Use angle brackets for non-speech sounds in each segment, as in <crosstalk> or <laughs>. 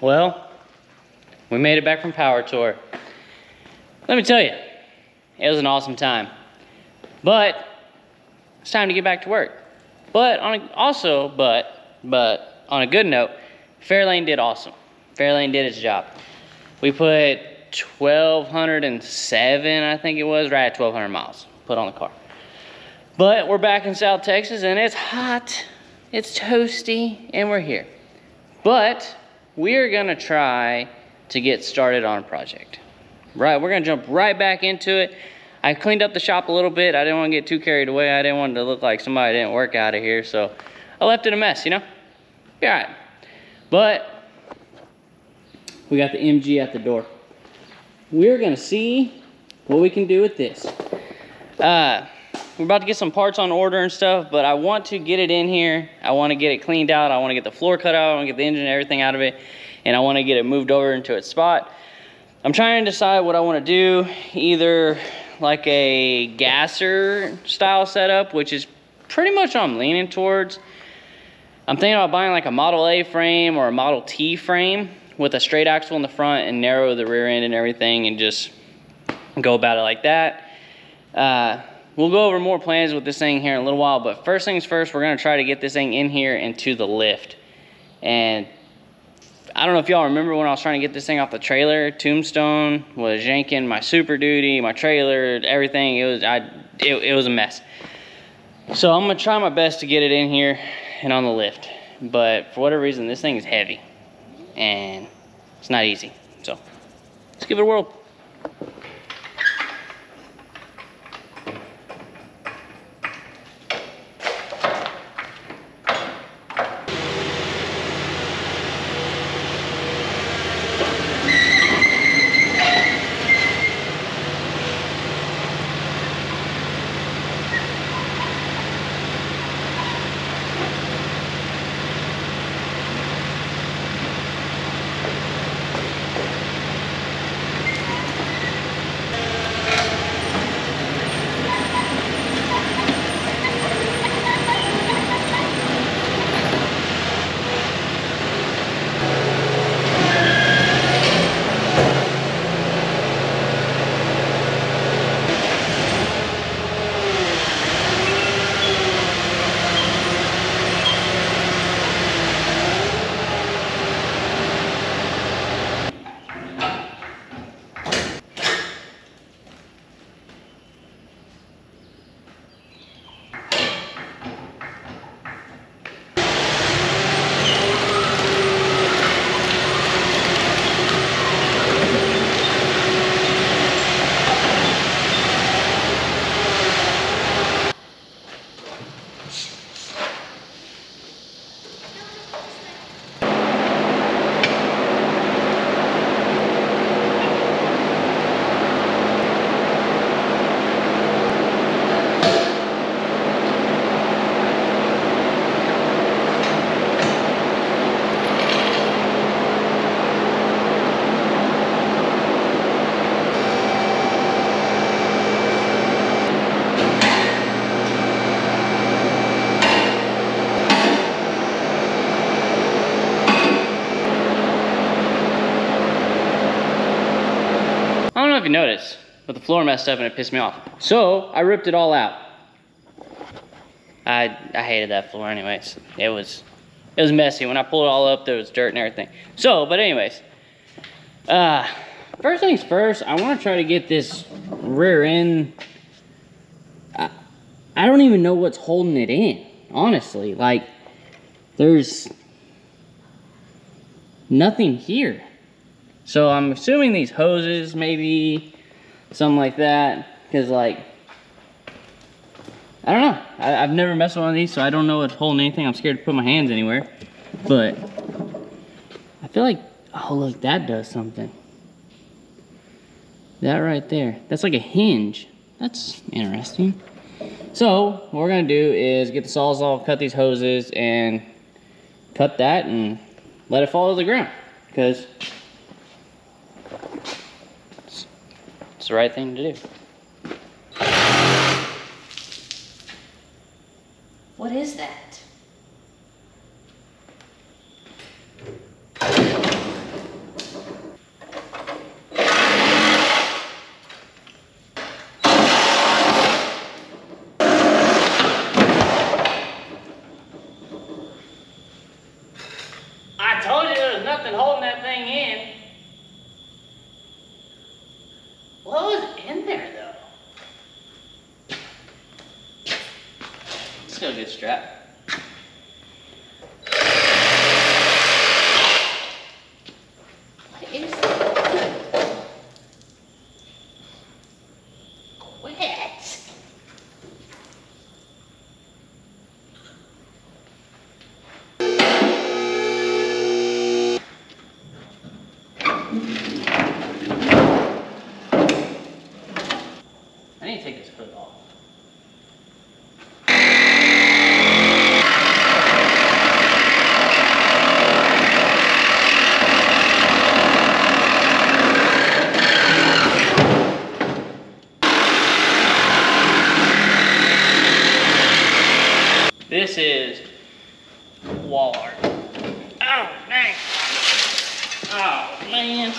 Well, we made it back from Power Tour. Let me tell you, it was an awesome time. But it's time to get back to work. But on a, also, but but on a good note, Fairlane did awesome. Fairlane did its job. We put 1,207, I think it was, right at 1,200 miles put on the car. But we're back in South Texas and it's hot, it's toasty, and we're here. But we're gonna try to get started on a project. Right, we're gonna jump right back into it. I cleaned up the shop a little bit. I didn't want to get too carried away. I didn't want it to look like somebody didn't work out of here, so I left it a mess, you know? All right. But we got the MG at the door. We're gonna see what we can do with this. Uh, we're about to get some parts on order and stuff, but I want to get it in here. I want to get it cleaned out. I want to get the floor cut out. I want to get the engine and everything out of it, and I want to get it moved over into its spot. I'm trying to decide what I want to do. Either like a gasser style setup, which is pretty much what I'm leaning towards. I'm thinking about buying like a Model A frame or a Model T frame with a straight axle in the front and narrow the rear end and everything and just go about it like that. Uh, we'll go over more plans with this thing here in a little while, but first things first, we're gonna try to get this thing in here and to the lift. And I don't know if y'all remember when I was trying to get this thing off the trailer. Tombstone was yanking my Super Duty, my trailer, everything. It was I, it, it was a mess. So I'm gonna try my best to get it in here and on the lift. But for whatever reason, this thing is heavy and it's not easy. So let's give it a whirl. You noticed, but the floor messed up and it pissed me off. So I ripped it all out. I I hated that floor anyways. It was it was messy. When I pulled it all up, there was dirt and everything. So, but anyways, uh, first things first, I want to try to get this rear end. I, I don't even know what's holding it in, honestly. Like, there's nothing here. So I'm assuming these hoses, maybe something like that, because like, I don't know. I, have never messed with one of these, so I don't know what's holding anything. I'm scared to put my hands anywhere, but I feel like, oh look, that does something. That right there, that's like a hinge. That's interesting. So what we're gonna do is get the sawzall, cut these hoses, and cut that and let it fall to the ground, because It's the right thing to do. What is that? nothing holding that thing in. What was in there though? Still a good strap. What is that? Quit. I need to take this hood off. This is wall art. Oh, dang. Oh, man.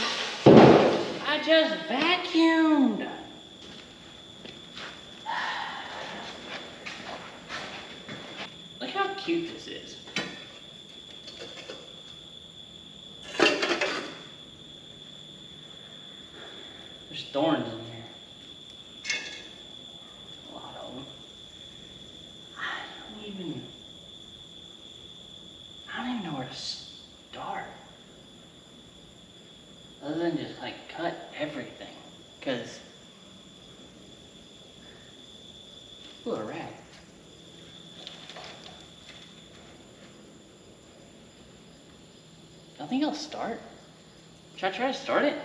I just vacuumed. Look how cute this is. There's thorns in here. A lot of them. I don't even. I don't even know where to start. Other than just like cut everything. Cause. Ooh, a rat. I think I'll start. Should I try to start it?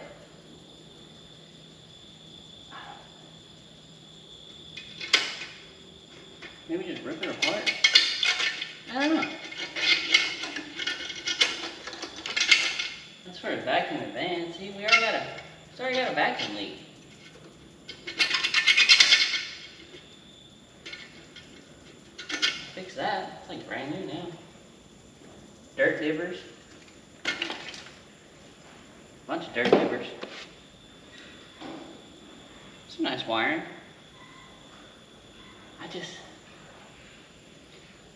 Maybe just rip it apart? I don't know. For a vacuum advance. See, we already got a, it's already got a vacuum leak. Fix that. It's like brand new now. Dirt dippers. Bunch of dirt dippers. Some nice wiring. I just.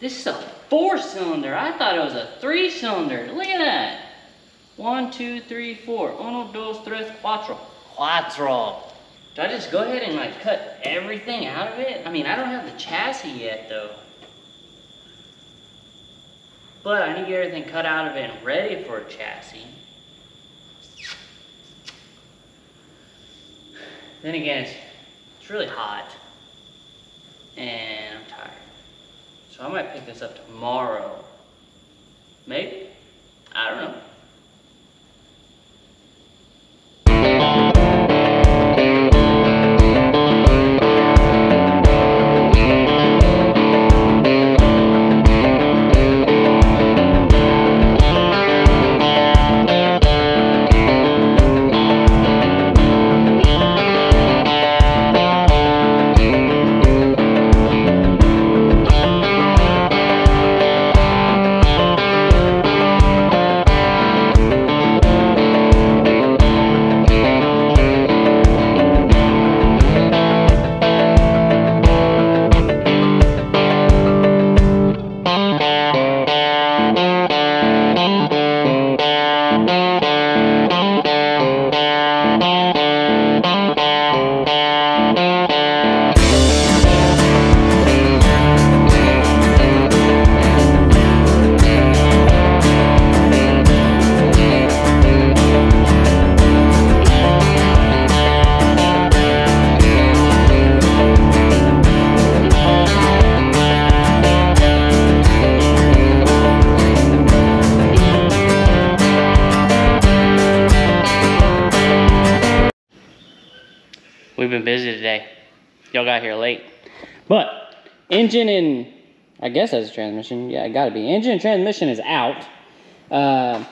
This is a four cylinder. I thought it was a three cylinder. Look at that. One, two, three, four. Uno, dos, tres, cuatro. Cuatro. Do I just go ahead and like cut everything out of it? I mean, I don't have the chassis yet though. But I need to get everything cut out of it and ready for a chassis. Then again, it's, it's really hot. And I'm tired. So I might pick this up tomorrow. Maybe? I don't know. We've been busy today. Y'all got here late. But engine and I guess that's a transmission. Yeah, it gotta be. Engine and transmission is out. Uh,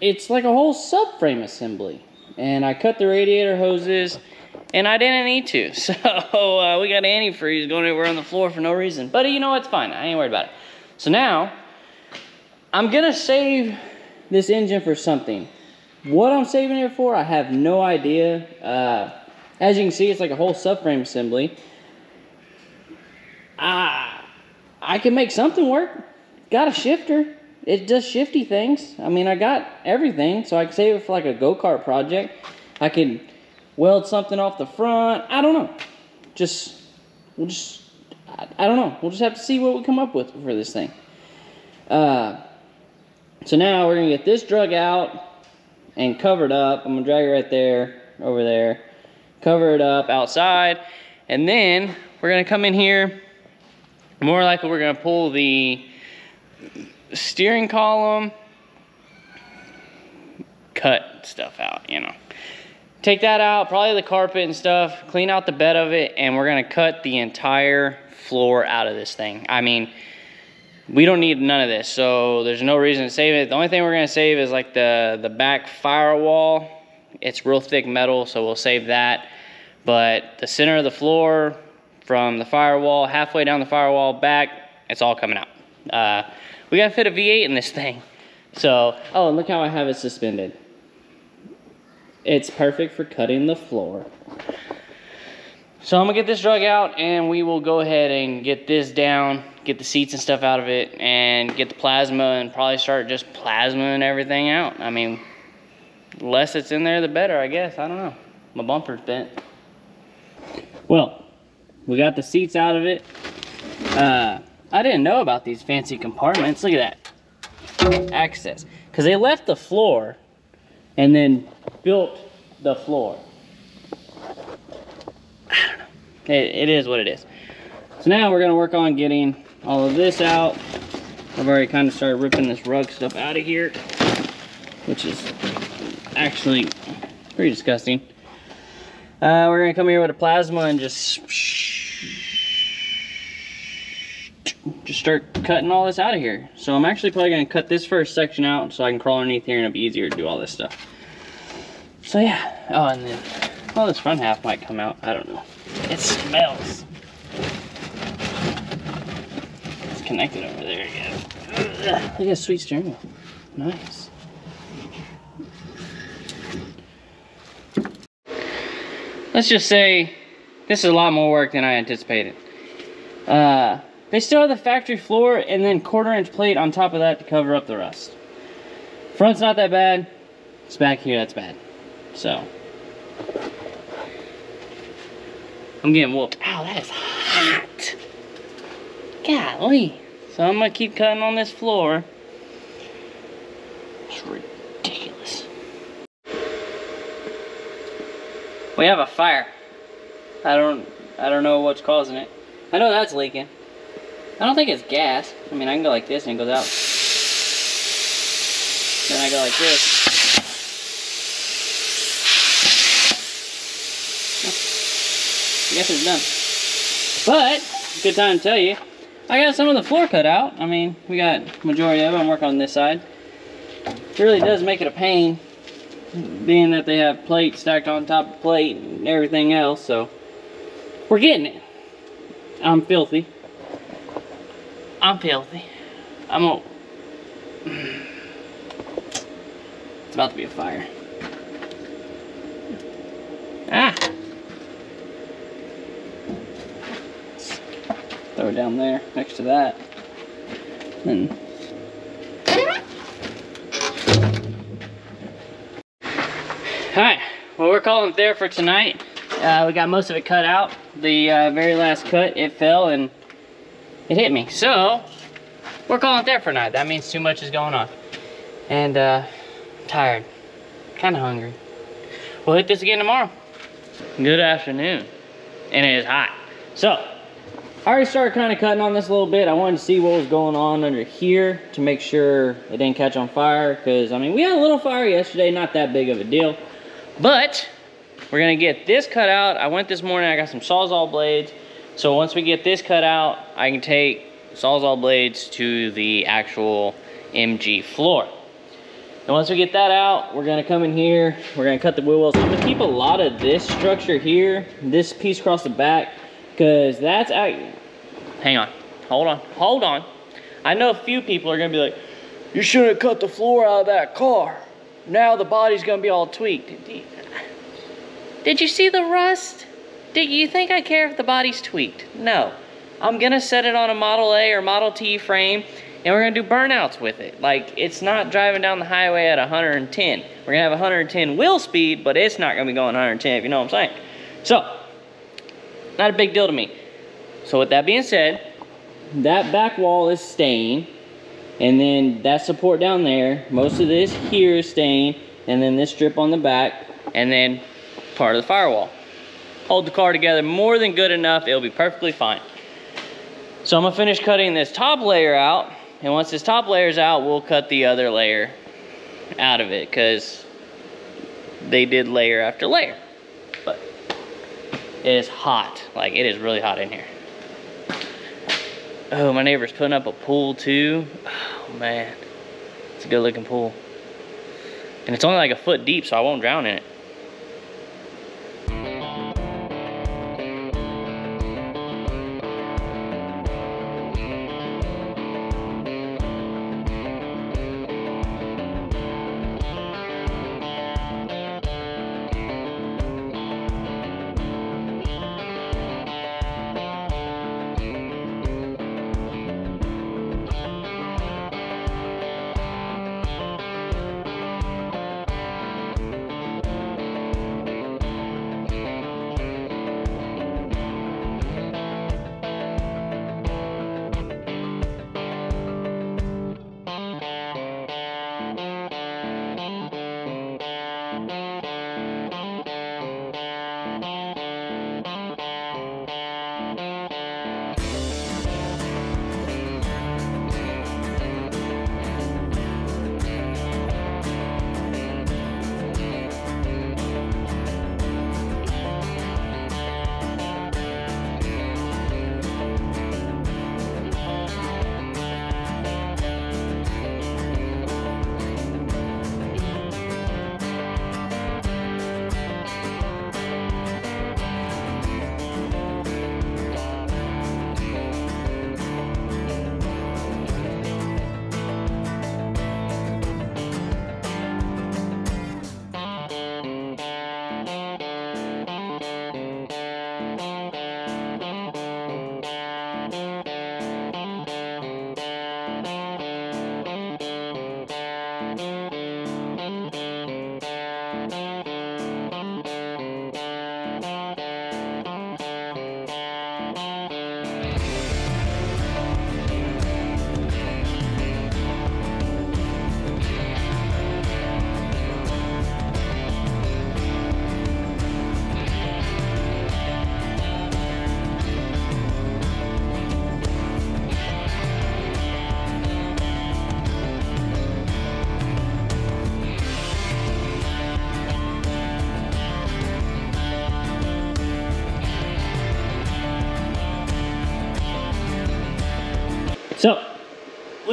it's like a whole subframe assembly. And I cut the radiator hoses and I didn't need to. <laughs> So uh, we got antifreeze going everywhere on the floor for no reason. But you know what? It's fine. I ain't worried about it. So now I'm gonna save this engine for something. What I'm saving it for, I have no idea. Uh, as you can see, it's like a whole subframe assembly. Ah, I can make something work. Got a shifter. it does shifty things. I mean, I got everything, so I can save it for like a go-kart project. I can weld something off the front. I don't know. Just, we'll just, I, I don't know. We'll just have to see what we come up with for this thing. Uh, so now we're gonna get this drug out and covered up. I'm gonna drag it right there, over there. Cover it up outside. And then we're gonna come in here. More likely we're gonna pull the steering column, cut stuff out, you know. Take that out, probably the carpet and stuff, clean out the bed of it, and we're gonna cut the entire floor out of this thing. I mean, we don't need none of this, so there's no reason to save it. The only thing we're gonna save is like the, the back firewall. It's real thick metal, so we'll save that. But the center of the floor, from the firewall, halfway down the firewall, back, it's all coming out. Uh, we gotta fit a V8 in this thing. So, oh, and look how I have it suspended. It's perfect for cutting the floor. So I'm gonna get this drug out and we will go ahead and get this down, get the seats and stuff out of it, and get the plasma and probably start just plasma and everything out. I mean, less it's in there, the better, I guess. I don't know. My bumper's bent. Well, we got the seats out of it. Uh, I didn't know about these fancy compartments. Look at that. Access. Because they left the floor and then built the floor. I don't know. It, it is what it is. So now we're going to work on getting all of this out. I've already kind of started ripping this rug stuff out of here, which is actually pretty disgusting. Uh, we're to come here with a plasma and just just start cutting all this out of here. So I'm actually probably gonna cut this first section out so I can crawl underneath here and it'll be easier to do all this stuff. So yeah, oh and then, well this front half might come out, I don't know. It smells. It's connected over there again. Look at sweet steering wheel. Nice. Let's just say this is a lot more work than I anticipated. Uh, they still have the factory floor and then quarter inch plate on top of that to cover up the rust. Front's not that bad. It's back here that's bad. So. I'm getting whooped. Ow, that is hot. Golly. So I'm gonna keep cutting on this floor. It's. We have a fire. I don't I don't know what's causing it. I know that's leaking. I don't think it's gas. I mean, I can go like this and it goes out. Then I go like this. I guess it's done. But, good time to tell you, I got some of the floor cut out. I mean, we got majority of. I'm working on this side. It really does make it a pain, being that they have plate stacked on top of plate and everything else, so we're getting it. I'm filthy. I'm filthy. I'm a... It's about to be a fire. Ah! Throw it down there, next to that. And... Alright, it there for tonight. Uh, we got most of it cut out. The uh, very last cut, it fell and it hit me. So, we're calling it there for tonight. That means too much is going on. And, uh, tired. Kind of hungry. We'll hit this again tomorrow. Good afternoon. And it is hot. So, I already started kind of cutting on this a little bit. I wanted to see what was going on under here to make sure it didn't catch on fire. Because, I mean, we had a little fire yesterday. Not that big of a deal. But, we're to get this cut out. I went this morning. I got some Sawzall blades. So once we get this cut out, I can take Sawzall blades to the actual MG floor. And once we get that out, we're gonna come in here, we're gonna cut the wheel wells. I'm gonna keep a lot of this structure here, this piece across the back, because that's, I, hang on, hold on, hold on. I know a few people are gonna be like, you shouldn't have cut the floor out of that car. Now the body's gonna be all tweaked. Did you see the rust? Do you think I care if the body's tweaked? No. I'm gonna set it on a Model A or Model T frame and we're gonna do burnouts with it. Like, it's not driving down the highway at 110. We're gonna have 110 wheel speed, but it's not gonna be going 110, if you know what I'm saying. So, not a big deal to me. So with that being said, that back wall is staying, and then that support down there, most of this here is staying, and then this strip on the back, and then part of the firewall. Hold the car together more than good enough, it'll be perfectly fine. So I'm gonna finish cutting this top layer out, and once this top layer's out, we'll cut the other layer out of it, because they did layer after layer. But it is hot, like it is really hot in here. Oh, my neighbor's putting up a pool too. Oh man, it's a good looking pool. And it's only like a foot deep, so I won't drown in it.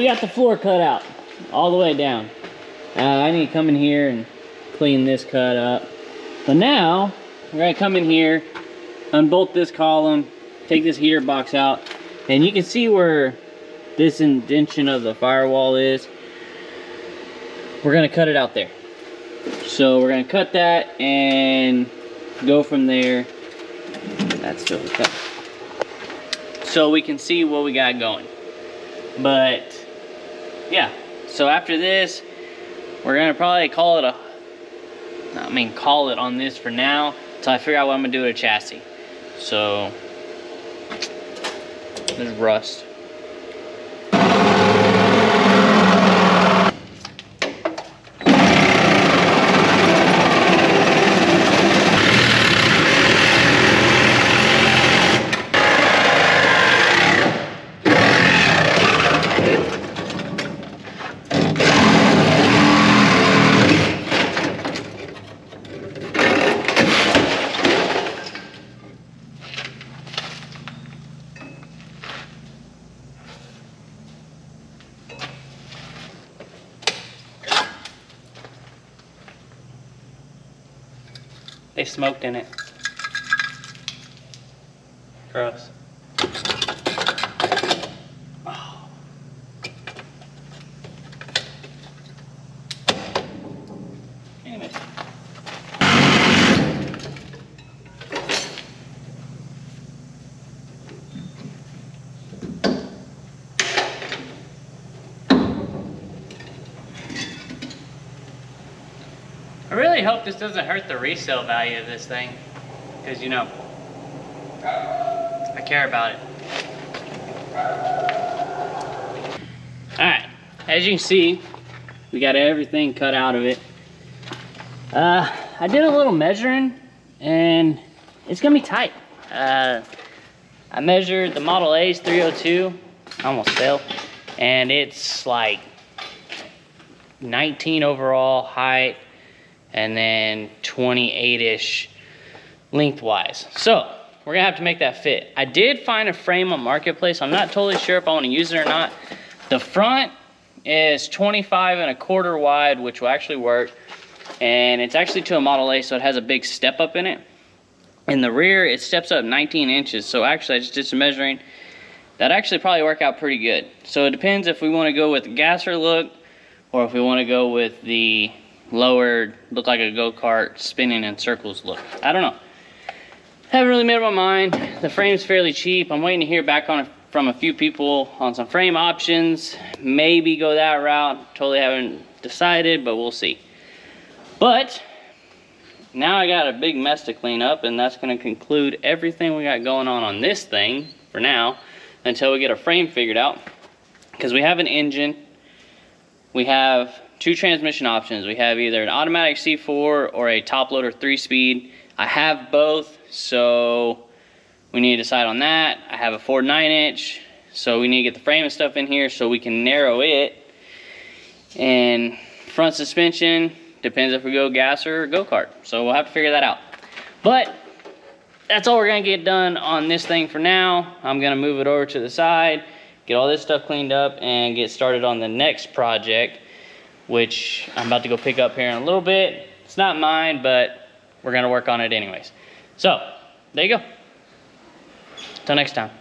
We got the floor cut out all the way down. Uh, I need to come in here and clean this cut up. But now, we're gonna come in here, unbolt this column, take this heater box out, and you can see where this indention of the firewall is. We're gonna cut it out there. So we're gonna cut that and go from there. That's still cut. So we can see what we got going. But yeah, so after this, we're gonna probably call it a, I mean, call it on this for now until I figure out what I'm gonna do with a chassis. So there's rust. They smoked in it. Gross. Oh. Damn it. I really hope this doesn't hurt the resale value of this thing. Because, you know, I care about it. Alright, as you can see, we got everything cut out of it. Uh, I did a little measuring and it's gonna be tight. Uh, I measured the Model A's 302, I almost fell, and it's like 19 overall height and then 28-ish lengthwise. So we're gonna have to make that fit. I did find a frame on Marketplace. I'm not totally sure if I wanna use it or not. The front is 25 and a quarter wide, which will actually work. And it's actually to a Model A, so it has a big step up in it. In the rear, it steps up 19 inches. So actually, I just did some measuring. That actually probably work out pretty good. So it depends if we want to go with the gasser look or if we want to go with the lowered, look like a go-kart spinning in circles look. I don't know. Haven't really made up my mind. The frame's fairly cheap. I'm waiting to hear back on from a few people on some frame options. Maybe go that route. Totally haven't decided, but we'll see. But now I got a big mess to clean up and that's gonna conclude everything we got going on on this thing for now until we get a frame figured out. Because we have an engine, we have two transmission options. We have either an automatic C4 or a top loader three speed. I have both, so we need to decide on that. I have a Ford 9 inch, so we need to get the frame and stuff in here so we can narrow it. And front suspension, depends if we go gas or go-kart. So we'll have to figure that out. But that's all we're gonna get done on this thing for now. I'm gonna move it over to the side, get all this stuff cleaned up and get started on the next project, which I'm about to go pick up here in a little bit. It's not mine, but we're gonna work on it anyways. So, there you go. Till next time.